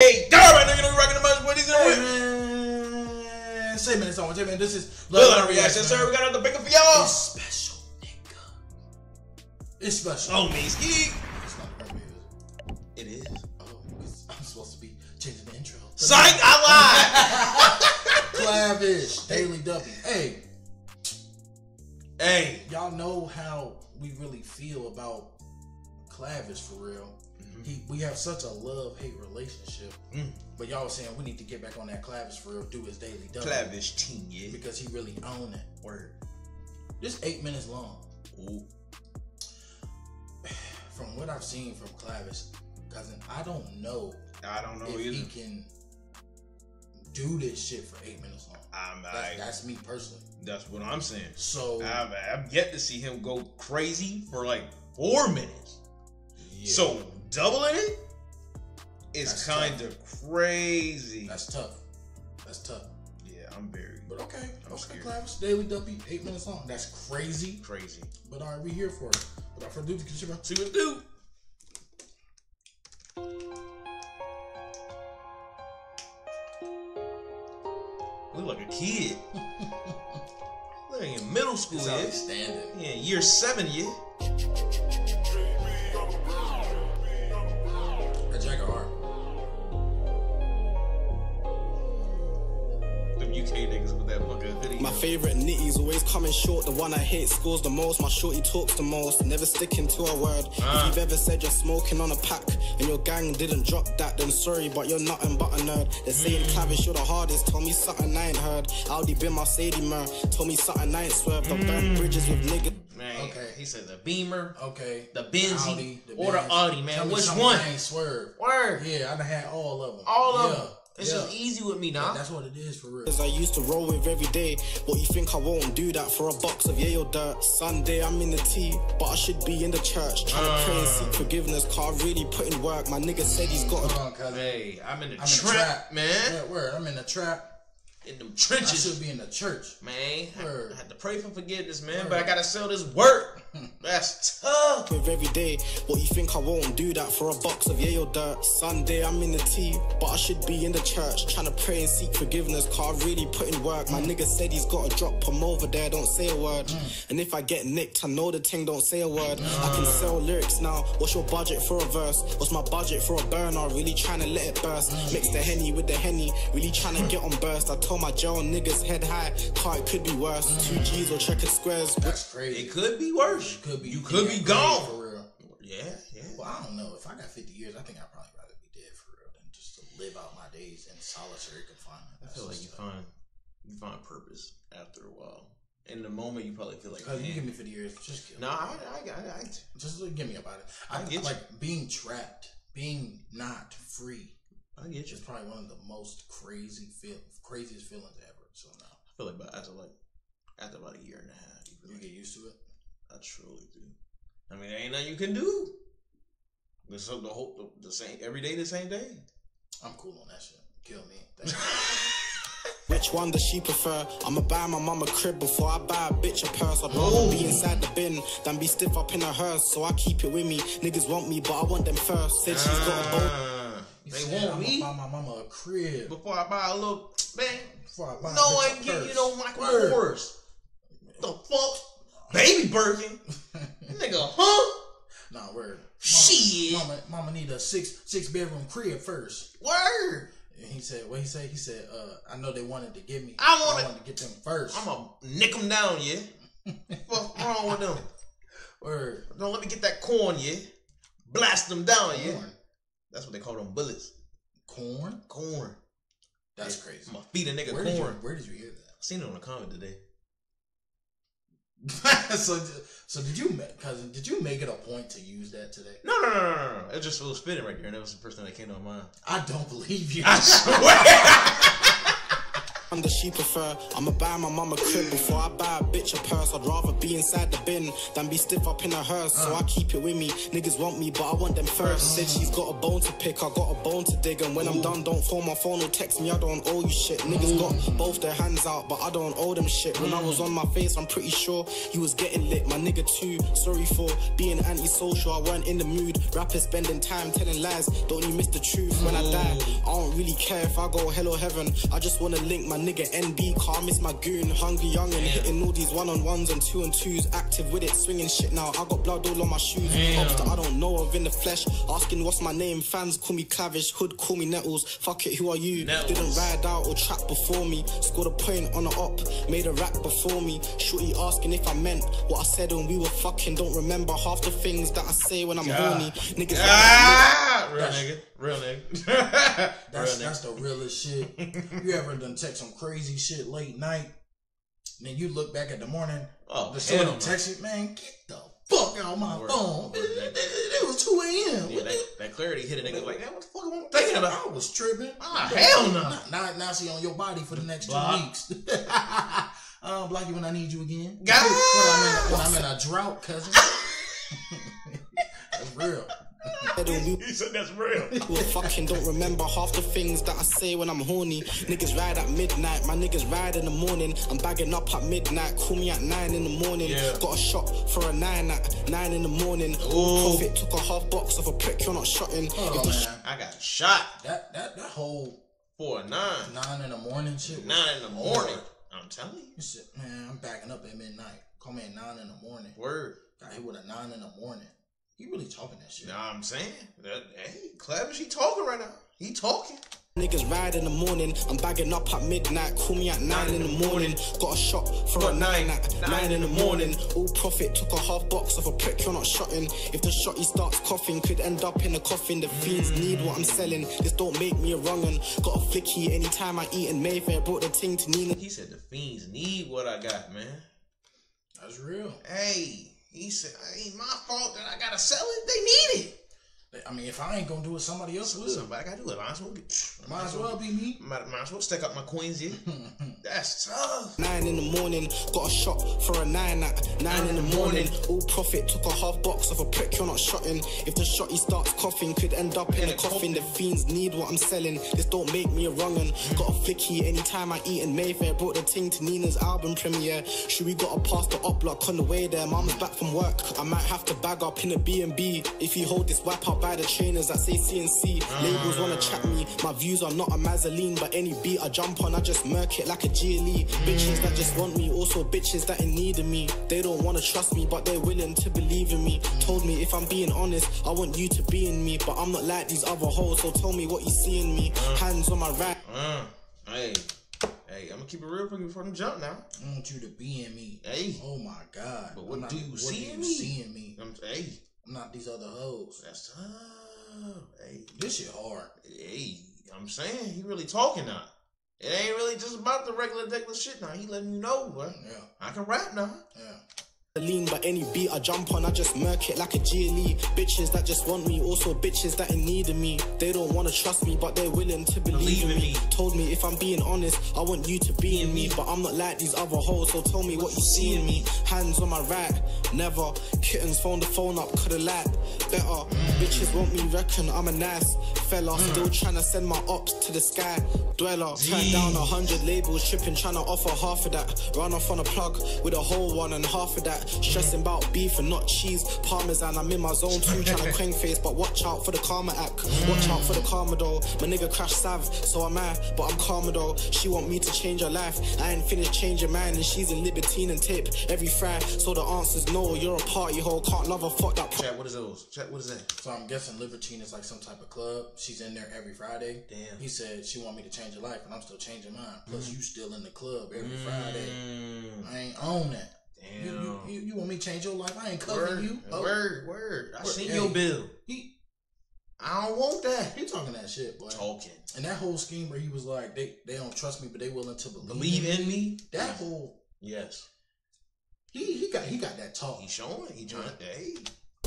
Hey, damn, I know you know rocking the he's gonna win. Man, say man, someone, say man, this is Bloodline reaction, sir. We got another up for y'all. It's special, nigga. It's special. Oh, me ski. It's not the right It is. Oh, because I'm supposed to be changing the intro. Psych, I lied. Clavish, Daily Duppy. Hey, hey. y'all know how we really feel about Clavish for real. He, we have such a love hate relationship. Mm. But y'all was saying we need to get back on that Clavish for real, do his Daily Duppy. Clavish team, yeah. Because he really own it. Word. This eight minutes long. Ooh. From what I've seen from Clavish, cousin, I don't know I don't know if either. he can do this shit for eight minutes long. I'm, That's, I, that's me personally. that's what I'm saying. So I've, I've yet to see him go crazy for like four minutes. yeah, So doubling it is kind of crazy. that's tough. That's tough. yeah, I'm very But okay, I'm okay, scared. Clavish, Daily Duppy, eight minutes long. That's crazy. crazy. But all right, we here for it. Without further ado, get your See what do. Look like a kid. Look in middle school, It's how yeah. he's standing. Yeah, year seven, yeah. Coming short. The one I hate scores the most. My shorty talks the most. Never sticking to a word. Ah. If you've ever said you're smoking on a pack and your gang didn't drop that, then sorry, but you're nothing but a nerd. They're saying Mm. Clavish, you're the hardest. Tell me something I ain't heard. Audi been Mercedes man. Told me something I ain't swerved. I Mm. burnt bridges with niggas. Man, Okay. He said the Beamer, Okay. the Benzie, Audi, the or the Audi, man. Tell Which one? I ain't swerve. Word. Yeah, I done had all of them. All of them. It's yeah. just easy with me, Yeah, now. That's what it is for real. Cause I used to roll with every day. But you think I won't do that for a box of yayo dirt? Sunday I'm in the tea, but I should be in the church trying to uh. pray and seek forgiveness. Car really put in work. My nigga said he's got a Come on, cousin. Hey, I'm in the I'm trap, trap. man. Yeah, word. I'm in the trap. In them I trenches, should be in the church. man. I- Word. I had to pray for forgiveness, man. Word. But I gotta sell this work. That's tough. with every day. But you think I won't do that for a box of yayo dirt? Sunday I'm in the tea, but I should be in the church trying to pray and seek forgiveness. Car really put in work. My nigga said he's got to drop him over there. Don't say a word. Mm. And if I get nicked, I know the thing. Don't say a word. I can ah. sell lyrics now. What's your budget for a verse? What's my budget for a burner? Really trying to let it burst. Mm. Mix the henny with the henny. Really trying to get on burst. I told my jail niggas head high. Car it could be worse. Two mm. G's or checkered squares. That's crazy. It could be worse. It could be. You could be gone. For real. Yeah, yeah. Well, I don't know. If I got 50 years, I think I'd probably rather be dead for real than just to live out my days in solitary confinement. I feel like you find you find purpose after a while. In the moment, you probably feel like, oh, Because you man. give me 50 years, just kill No. I, I, I, I, Just like, give me about it. I, I get you. like being trapped, being not free I get you. is probably one of the most crazy feel, craziest feelings ever. So now I feel like about, after like after about a year and a half, you feel you get used to it. I truly do. I mean, there ain't nothing you can do. It's so the whole the, the same every day, the same day. I'm cool on that shit. Kill me. Thank. Which one does she prefer? I'ma buy my mama crib before I buy a bitch a purse. I'd rather be inside the bin than be stiff up in a hearse. So I keep it with me. Niggas want me, but I want them first. Said she's got a boat. Ah, they said want I'ma me Buy my mama a crib. before I buy a little man. Before I buy No, I bitch ain't a getting you purse. no Michael Word. Kors. The fuck, baby Birkin, nigga, huh? Nah, word. Mama, Shit. Mama, mama need a six six bedroom crib first. Word. And he said, what he said? He said, uh, I know they wanted to give me. I but wanna- wanted to get them first. I'm gonna nick them down, yeah. What's wrong with them? Word. Don't let me get that corn, yeah. Blast them down, yeah. That's what they call them bullets. Corn? Corn. That's Yeah, crazy. I'm gonna feed a nigga Where did, you, corn. where did you hear that? I seen it on a comment today. so, so did you, cousin? Did you make it a point to use that today? No, no, no, no, no. It just was spitting right there, and that was the first thing that came to my mind. I don't believe you. I swear. Does she prefer? I'ma buy my mama crib before I buy a bitch a purse. I'd rather be inside the bin than be stiff up in a hearse. So I keep it with me. Niggas want me, but I want them first. Said she's got a bone to pick, I got a bone to dig. And when I'm done, don't phone my phone or text me, I don't owe you shit. Niggas got both their hands out, but I don't owe them shit. When I was on my face, I'm pretty sure you was getting lit. My nigga too, sorry for being antisocial. I weren't in the mood. Rappers spending time telling lies. Don't you miss the truth when I die? I don't really care if I go hell or heaven. I just wanna link my nigga NB, car I miss my goon. Hungry young and hitting all these one on ones and two and twos. Active with it, swinging shit now. I got blood all on my shoes. Ops that I don't know of in the flesh. Asking what's my name. Fans call me Clavish, hood call me Nettles. Fuck it, who are you? Nettles. Didn't ride out or trap before me. Scored a point on a op, made a rap before me. Shorty asking if I meant what I said when we were fucking. Don't remember half the things that I say when I'm horny. Niggas Ah, real That's- nigga, real nigga, That's real that's the realest shit. you ever done text some crazy shit late night? And then you look back at the morning, Oh, the hell shorty no. texted, man, get the fuck out my Word, phone. word, It, it- it was 2 a.m. Yeah, that, that clarity hit a nigga like, man, what the fuck am I thinking about? I was tripping. Ah, hell no. Now, now, now she on your body for the next Block. two weeks. I'll block you when I need you again. God. When I'm in a, when I'm in a drought, cousin. That's real. Said when we He said that's real. Well, fucking don't remember half the things that I say when I'm horny. Niggas ride at midnight, my niggas ride in the morning. I'm bagging up at midnight, call me at nine in the morning. Yeah. Got a shot for a nine at nine in the morning. Ooh. Profit took a half box of a prick you're not shotting. Oh, If the man. I got shot That, that, that whole for a nine, nine in the morning shit. nine in the morning. hard. I'm telling you, You said, man, I'm backing up at midnight. Call me at nine in the morning. word. Got hit with a nine in the morning. You really talking that shit? Know what I'm saying? That, hey, Clavish, he talking right now. He talking. Niggas ride in the morning, I'm bagging up at midnight, call me at nine in the morning. Got a shot for a nine at nine in the morning. All profit took a half box of a prick you're not shotting. If the shotty starts coughing, could end up in a coffin. The fiends mm. need what I'm selling. This don't make me a wrongin'. Got a flicky anytime I eat in Mayfair. Brought the ting to Nina. He said the fiends need what I got, man. That's real. Hey, he said it ain't my fault that I gotta sell it. They need it. I mean, if I ain't gonna do it, somebody else will. Somebody gotta do it. Might as well get. Might as well be me. Might, might as well stick up my coins here. That's tough. Nine in the morning, got a shot for a nine at nine in the morning. All profit took a half box of a prick you're not shotting. If the shotty starts coughing, could end up in a coffin. The fiends need what I'm selling. This don't make me a wrongin'. Got a flicky anytime I eat in Mayfair. Brought the ting to Nina's album premiere. Should we gotta pass the up block on the way there? Mama's back from work. I might have to bag up in a B&B. If you hold this whap up by the trainers that say CNC. Labels wanna chat me. My views are not a Mazzoline, but any beat I jump on, I just murk it like a GLE. Bitches that just want me, also bitches that in need of me. They don't wanna trust me, but they're willing to believe in me. Told me if I'm being honest, I want you to be in me, but I'm not like these other hoes. So tell me what you see in me. Hands on my right. Uh, hey, hey, I'm gonna keep it real quick before them jump now. I want you to be in me. Hey. Oh my God. But what not- do you what see in you me? see in me? I'm, hey, I'm not these other hoes. that's tough. Hey, This shit hard. hey, I'm saying he really talking now. It ain't really just about the regular, regular shit now. He letting you know, boy. Yeah. I can rap now. Yeah. lean, but any beat I jump on, I just murk it like a GLE. Bitches that just want me, also bitches that in need of me. They don't wanna trust me, but they're willing to believe, in me. Told me if I'm being honest, I want you to be in me, but I'm not like these other hoes. So tell me what you see in me. Hands on my right, never. Kittens phone the phone up, coulda lied better. Mm. Bitches want me, reckon I'm a nice fella. Still mm. tryna send my ops to the sky. Dweller, turn down a hundred labels, tripping, tryna offer half of that. Run off on a plug with a whole one and half of that. Stressing about beef and not cheese. Parmesan, I'm in my zone too, tryna Kwengface, but watch out for the karma act. Mm. Watch out for the karma though. My nigga crash sav, so am I, but I'm calmer though. She want me to change her life. I ain't finished changing mine, and she's in libertine and tip every fry. So the answer's no, you're a party hoe, can't love her, fuck that. Chat, what is those? Chat, what is that? So I'm guessing Libertine is like some type of club. She's in there every Friday. Damn. He said she want me to change her life, and I'm still changing mine. Plus, you still in the club every Friday. Mm, I ain't on that. You, damn. you, you, you want me to change your life? I ain't covering Word, you. Oh, word, word. I Word. seen Hey. your bill. He, I don't want that. he talking that shit, boy. Talking. And that whole scheme where he was like, they they don't trust me, but they willing to believe, Believe in me? That whole Yes. he he got he got that talk. He showing. He trying to. Hey.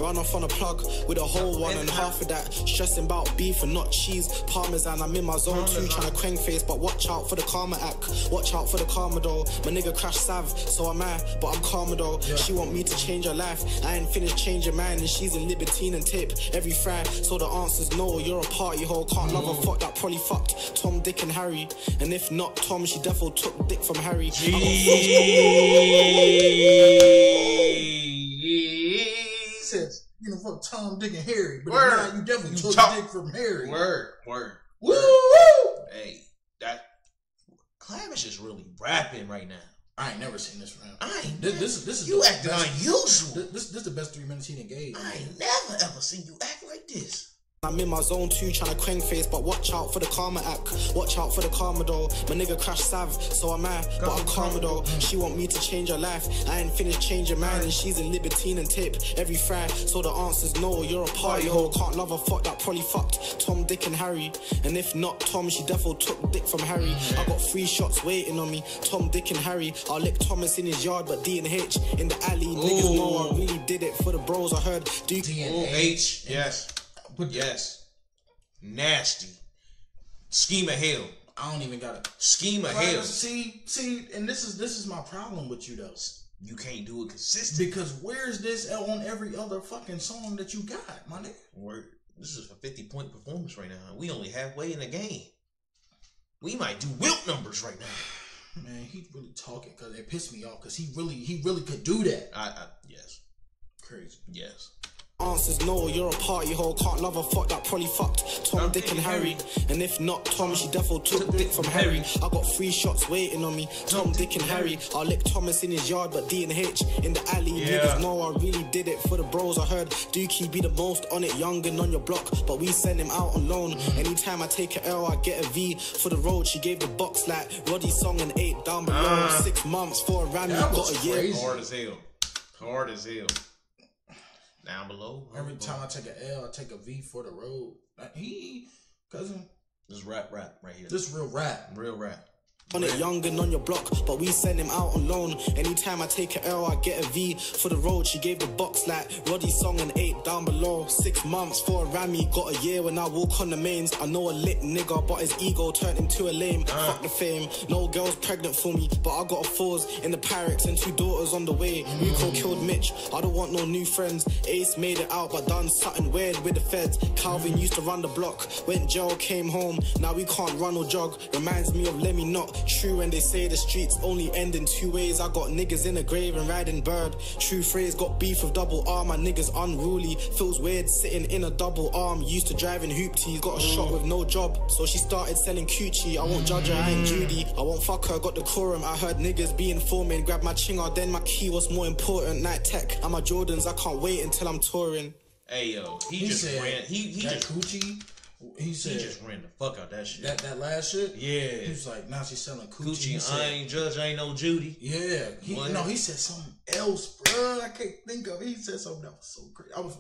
Run off on a plug with a whole one and half of that. Stressing about beef and not cheese. Parmesan, I'm in my zone too, trying to Kwengface, but watch out for the karma act. Watch out for the karma though. My nigga crash sav, so am I, but I'm karma though. She want me to change her life. I ain't finished changing mine, and she's in libertine and tip every Friday. So the answer's no, you're a party hoe. Can't love her, fuck that probably fucked Tom, Dick, and Harry. And if not Tom, she definitely took dick from Harry. Says, you know, fuck Tom, Dick, and Harry, but Word. if not, you definitely You took talk- dick from Harry. Word, word. Woo woo! Hey, that Clavish is really rapping right now. I ain't never seen this from him. I ain't. This, this is this is you acting best- unusual. This, this this is the best three minutes he gave. I ain't never ever seen you act like this. I'm in my zone too, trying to Kwengface, but watch out for the karma act. Watch out for the karma though. My nigga crash sav, so am I, but I'm karma though. She want me to change her life. I ain't finished changing mine, and she's in libertine and tip every Friday. So the answer's no, you're a party hoe. Can't love her, fuck that probably fucked Tom, Dick, and Harry. And if not Tom, she definitely took dick from Harry. I got three shots waiting on me. Tom, Dick, and Harry. I'll lick Thomas in his yard, but D and H in the alley. Niggas know I really did it for the bros. I heard Duke. D and. H. Yes. Yes. Nasty. Scheme of hell. I don't even got it. Scheme of hell. See, see, and this is this is my problem with you though. You can't do it consistent. Because where's this on every other fucking song that you got, my nigga? We're, this is a 50 point performance right now. We only halfway in the game. We might do wilt numbers right now. Man, he really talking because it pissed me off because he really he really could do that. I, I yes. Crazy. Yes. Answers no, you're a party hoe. Can't love her, fuck that probably fucked Tom, Dick, and Harry. And if not Tom, she definitely took dick from Harry. I got three shots waiting on me. Tom, Dick, and Harry. I'll lick Thomas in his yard, but D and H in the alley. Yeah. Niggas know I really did it for the bros. I heard Dookie be the most on it, young and on your block, but we send him out on loan. Anytime I take a L, I get a V for the road. She gave the box like Roddy song and eight down below. Uh. Six months for a Rami, That got was a year. crazy. Hard as hell. Hard as hell. Down below. Every time I take a L, I take a V for the road. Like, he cousin, This rap rap right here. this real rap. real rap. On it young and on your block, but we send him out on loan. Anytime I take a L, I get a V for the road. She gave the box like Roddy song and eight down below. Six months for a Rami, got a year when I walk on the mains. I know a lit nigga, but his ego turned him to a lame. Uh. Fuck the fame. No girl's pregnant for me, but I got a fours in the Pyrex and two daughters on the way. Rico mm. killed Mitch. I don't want no new friends. Ace made it out, but done something weird with the feds. Calvin mm. used to run the block. Went jail, came home. Now we can't run or jog. Reminds me of Lemmy Not. True when they say the streets only end in two ways. I got niggas in a grave and riding bird. True phrase, got beef with double R. My niggas unruly. Feels weird sitting in a double arm. Used to driving hoop tees. Got a shot with no job. So she started selling coochie. I won't judge her, I ain't Judy. I won't fuck her, got the quorum. I heard niggas being foreman. Grab my chinga, then my key. What's more important? Nike Tech. I'm a Jordans. I can't wait until I'm touring. Hey yo, he, He just said ran. He he that just coochie. He he said just ran the fuck out that shit. that that last shit. yeah. He was like, now she's selling coochie. He Gucci, I ain't judge, I ain't no Judy. yeah. He, What? no, he said something else, bro. I can't think of. it. He said something that was so crazy. I was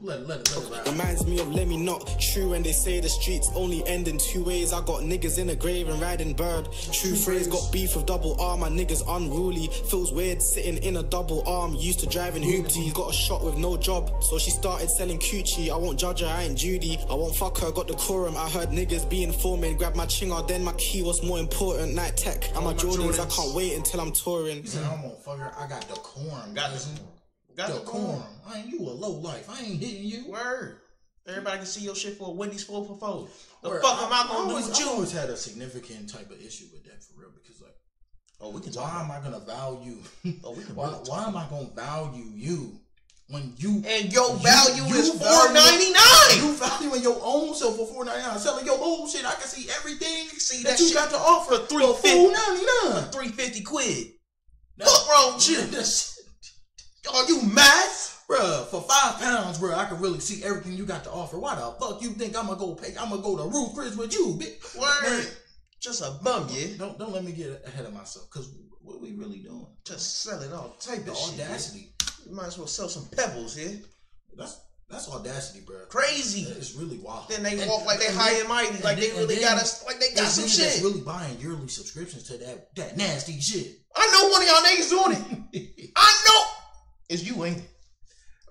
let let it let it ride. Reminds me of Lemmy Not. True when they say the streets only end in two ways. I got niggas in a grave and riding bird. True phrase, got beef with double R. My niggas unruly. Feels weird sitting in a double arm. Used to driving hoop tees. Got a shot with no job. So she started selling coochie. I won't judge her, I ain't Judy. I won't fuck her, got the quorum. I heard niggas being foreman. Grab my chinga, then my key. What's more important? Nike Tech. I'm a my Jordans. I can't wait until I'm touring. He said, I'm gonna. I got the corn. Got cousin. the got the the corn. corn. I ain't you a low life. I ain't hitting you. Word. Everybody can see your shit for a Wendy's four for four. The Word. fuck am I gonna always, do with I always had a significant type of issue with that for real because like, Oh, we can why About am I gonna value? Oh, we can why, why am I gonna value you when you And your value you is four ninety nine. you valuing your own self for four ninety nine, selling your own shit? I can see everything See that, that you got to offer for for three four fifty. ninety nine. Three fifty quid. Fuck wrong with you? Are you mad? Bruh, for five pounds, bruh, I can really see everything you got to offer. Why the fuck you think I'm gonna go pay? I'm gonna go to Ruth Chris with you, bitch? Word. Man, Just a bum, yeah. don't don't let me get ahead of myself, cause what we really doing? Just selling all type The of shit. yeah. audacity. You might as well sell some pebbles here. That's that's audacity, bro. Crazy. It's really wild. Then they And- walk like they high and mighty, like they then- really got us, like they got some shit. really buying yearly subscriptions to that that nasty shit. I know one of y'all niggas doing it. I know. It's you, ain't it?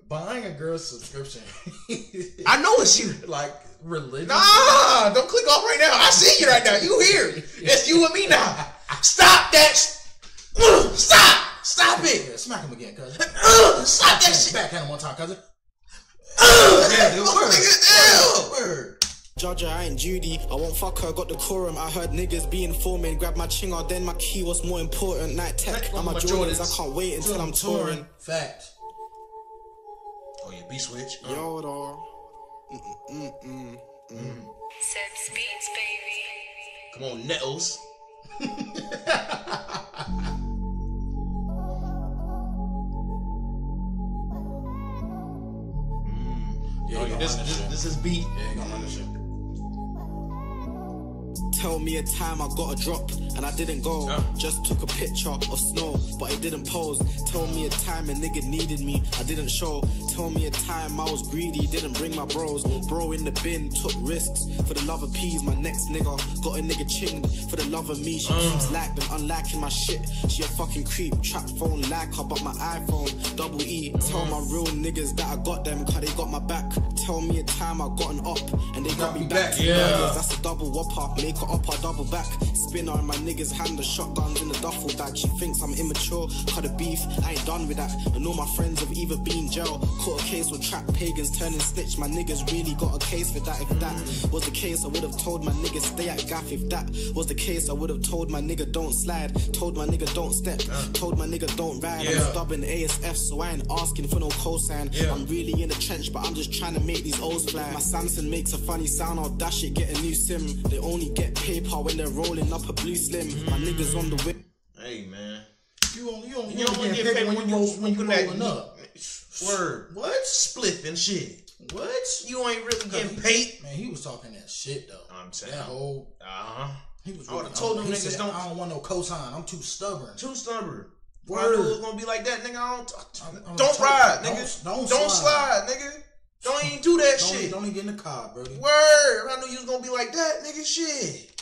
buying a girl's subscription. I know it's you. like religion. Nah, don't click off right now. I see you right now. You here. It's you and me now. Stop that. Stop. Stop it. Yeah, smack him again, cousin. Ugh, Stop that shit. Backhand him one time, cousin. Ugh. Yeah, dude, word, nigga. Word. Judge, I ain't Judy. I won't fuck her, got the quorum. I heard niggas being foreman. Grab my chinga, then my key was more important. Nike Tech, I'm my my Jordans. Jordans. I can't wait until I'm touring. Fact. Oh yeah, B switch. Uh, Yo, dog. Mm, mm, mm, Seb's Beats, baby. Come on, Nettles. Yeah, he yeah, gonna this, this, this is beat. Yeah, he gonna run this shit. Tell me a time I got a drop and I didn't go. Yeah. Just took a picture of snow, but it didn't pose. Tell me a time a nigga needed me, I didn't show. Tell me a time I was greedy, didn't bring my bros. Bro in the bin, took risks for the love of peas. My next nigga got a nigga chinged for the love of me. She mm. keeps like been unliking my shit. She a fucking creep, trap phone like her, but my iPhone double E. Tell my mm. real niggas that I got them, cause they got my back. Tell me a time I got an up and they got, me back. Yeah. That's a double whopper, make her up, I double back. Spinner in my niggas hand the shotguns in the duffel bag. She thinks I'm immature, cut a beef, I ain't done with that. And all my friends have either been jail, caught a case with trap pagans turning snitch. My niggas really got a case for that. If that was the case, I would have told my niggas stay at gaff. If that was the case, I would have told my nigga don't slide, told my nigga don't step, told my nigga don't ride. Yeah. I'm stubborn ASF, so I ain't asking for no cosign. Yeah. I'm really in the trench, but I'm just trying to make these O's fly. My Samsung makes a funny sound, I'll dash it, get a new SIM. They only get paper when they're rolling up a blue slim. My niggas on the whip. Hey man. You don't, you don't, You don't want to get paid when you roll, when you rolling that up. word. What? Spliff and shit. What? You ain't really getting paid. Man, he was talking that shit though. I'm saying. That whole Uh huh. he was. I would've told them niggas don't- I don't want no cosign. I'm too stubborn. Too stubborn. Word. I knew it was gonna be like that, nigga. I don't. I'm- I'm don't telling- ride, don't- nigga. don't Don't, slide. slide. nigga. Don't even do that Don't, shit. don't even get in the car, bro. Word. I knew you was gonna be like that, nigga. Shit.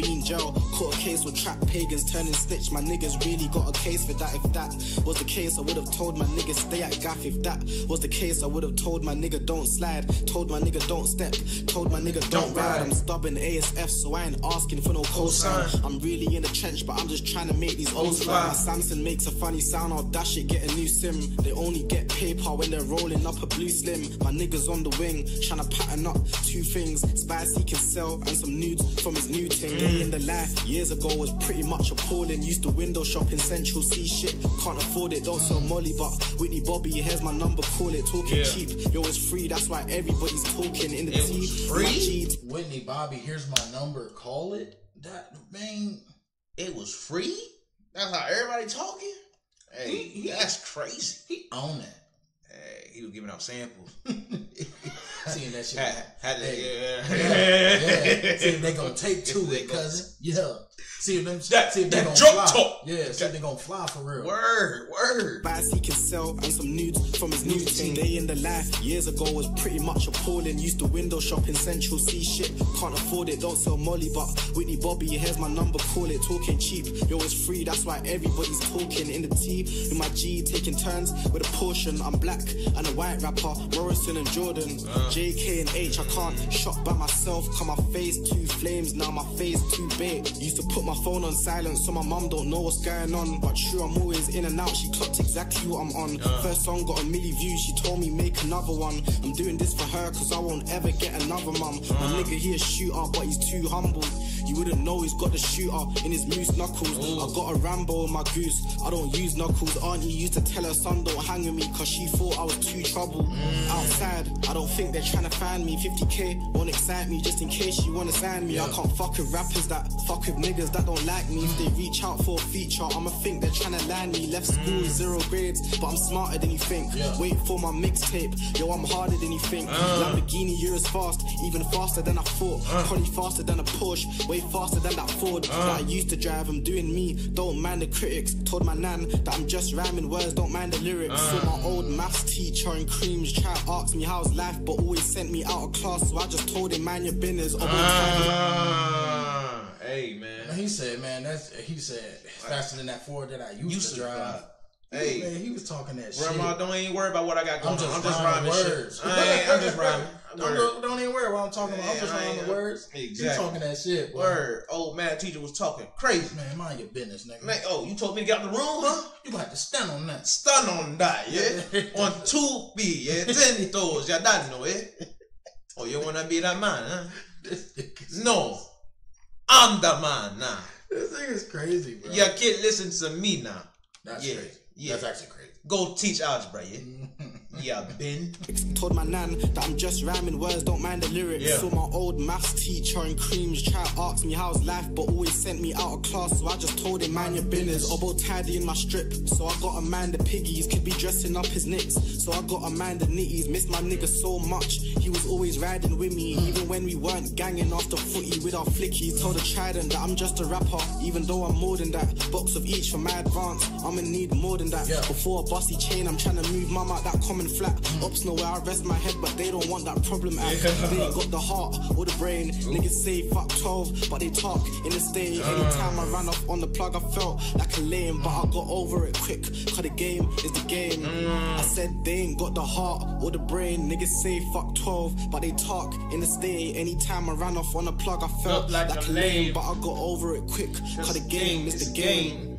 Been jail, caught a case with trap pagans turning snitch. My niggas really got a case for that. If that was the case, I would have told my niggas stay at gaff. If that was the case, I would have told my nigga don't slide, told my nigga don't step, told my nigga don't, Don't ride. ride. I'm stubborn ASF, so I ain't asking for no cosign. I'm really in the trench, but I'm just trying to make these old fly. My Samsung makes a funny sound, I'll dash it, get a new SIM. They only get paper when they're rolling up a blue slim. My niggas on the wing, trying to pattern up two things. Spice he can sell and some nudes from his new ting. Day in the life years ago was pretty much appalling. Used to window shop in Central, C shit, can't afford it, don't sell Molly, but Whitney Bobby, here's my number, call it, talking Yeah. cheap. Yo, it's free, that's why everybody's talking in the It tea. was free? G, Whitney Bobby, here's my number. Call it. That man. It was free. That's how everybody talking. Hey, He- he- that's crazy. He own that. Hey, he was giving out samples. Seeing that shit. had, had to, Hey. yeah. yeah. See they gonna take to it, cousin. Yeah. See if them. That- see if they that gonna fly. talk. Yeah. See if they gonna fly for real. Word, word. Spice he can sell and some nudes from his new ting. Day in the life years ago was pretty much appalling. Used to window shop in Central, see shit, can't afford it, don't sell Molly, but Whitney Bobby, here's my number, call it, talking cheap. Yo, it's free, that's why everybody's talking in the tea. In my G, taking turns with a portion. I'm black and a white rapper, Morrison and Jordan. Uh. JK and H, I can't shop by myself, cause my face two flames, now my face too big. Used to put my phone on silent so my mum don't know what's going on. But true, I'm always in and out, she clocked exactly what I'm on. First song got a milli views, she told me make another one. I'm doing this for her cause I won't ever get another mum. My nigga he a shooter, but he's too humble. You wouldn't know he's got the shooter in his moose knuckles. Oh. I got a Rambo in my goose, I don't use knuckles. Auntie used to tell her son don't hang with me cause she thought I was too trouble. Mm. Outside, I don't think they're trying to find me. 50k won't excite me just in case you wanna sign me. I can't fuck with rappers that fuck with niggas that don't like me. If they reach out for a feature, I'ma think they're trying to land me. Left school, zero grades, but I'm smarter than you think. Yeah. Wait for my mixtape, yo, I'm harder than you think. Uh. Lamborghini, you're as fast, even faster than I thought. Uh. Probably faster than a Porsche, way faster than that Ford uh. that I used to drive. I'm doing me, don't mind the critics. Told my nan that I'm just rhyming words, don't mind the lyrics. Saw my old maths teacher in creams try to ask me how's life, but always sent me out of class. So I just told him, man, your business. Ah, hey man. he said, man, that's he said faster than that Ford that I used, Used to to drive. drive. Hey. man, he was talking that Grandma, shit. don't even worry about what I got going I'm just, on. I'm just rhyming words. shit. I ain't, I'm just rhyming. don't, don't, even worry what I'm talking about. I'm just rhyming the words. He Exactly. talking that shit. Boy. Word. Old man teacher was talking crazy. Man, mind your business, nigga. Man, oh, you told me to get out the room, huh? You have to stand on that. Stun on that, yeah? On two B, yeah? Ten toes, ya dano, eh? Oh, you wanna be that man, huh? No. I'm the man now. This nigga's crazy, bro. Your kid listen to me now. That's Yeah, crazy. yeah. That's actually crazy. Go teach algebra, yeah? Yeah, Ben. Told my nan that I'm just rhyming words, don't mind the lyrics. Yeah. Saw my old maths teacher in creams try to ask me how's life, but always sent me out of class. So I just told him, mind your business. Obo tidy in my strip. So I got a man the piggies, could be dressing up his nicks. So I got a man the nitties, missed my nigga so much. He was always riding with me, even when we weren't ganging after footy with our flickies. Told a trident that I'm just a rapper, even though I'm more than that. Box of each for my advance, I'ma need more than that. Yeah. Before a bossy chain, I'm trying to move mum out that common flat. Ops know where I rest my head, but they don't want that problem act. They ain't got the heart or the brain. Niggas say fuck 12, but they talk in the state. Ah. Anytime I ran off on the plug, I felt like a lame, but I got over it quick. Cause the game is the game. Ah. I said they ain't got the heart or the brain. Niggas say fuck 12, but they talk in the state. Anytime I ran off on the plug, I felt Felt like like, a lame, lame. but I got over it quick. Cause the game is the game.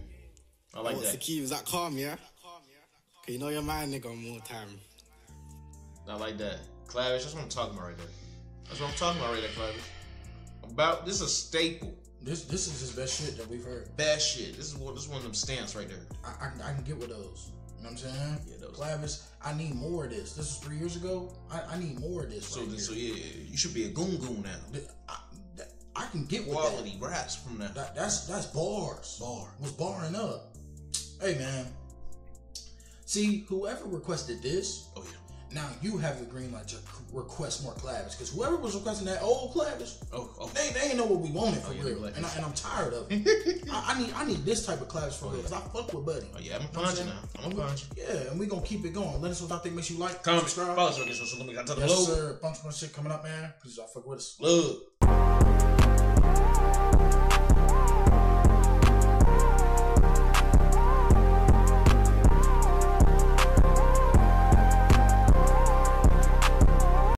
I like What's the that. key? Was that calm, yeah? Cause you know your man, nigga, more time. Not like that. Clavish, that's what I'm talking about right there. That's what I'm talking about right there, Clavish. About this is a staple. This this is his best shit that we've heard. Best shit. This is one this is one of them stamps right there. I, I, I can get with those. You know what I'm saying? Yeah, those- Clavis, I need more of this. This is three years ago. I, I need more of this. So right so yeah, you should be a goon goon now. I, that- I can get with Quality raps from that. that. that. That's that's bars. Bar. Was barring up. Hey man. See, whoever requested this, Oh yeah. now you have the green light to request more Clavis. Because whoever was requesting that old Clavis, Oh oh. they, they ain't know what we wanted oh, for Oh, yeah, real. And, I, and I'm tired of it. I, I need I need this type of Clavis for oh, real. Because I fuck with Buddy. Oh yeah, I'm You know punching now. I'm a punch. Yeah, and we gonna keep it going. Let us know what I think makes you like, Comment, subscribe. follow us, so let me got to the Yes, sir. Bunch more shit coming up, man. Please, y'all fuck with us. Look.